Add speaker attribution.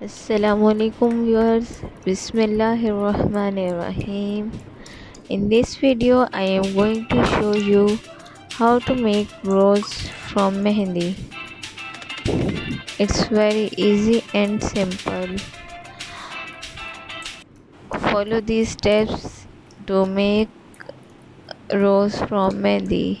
Speaker 1: Assalamualaikum viewers. Bismillahirrahmanirrahim. In this video I am going to show you how to make rose from mehendi It's very easy and simple. Follow these steps to make rose from mehendi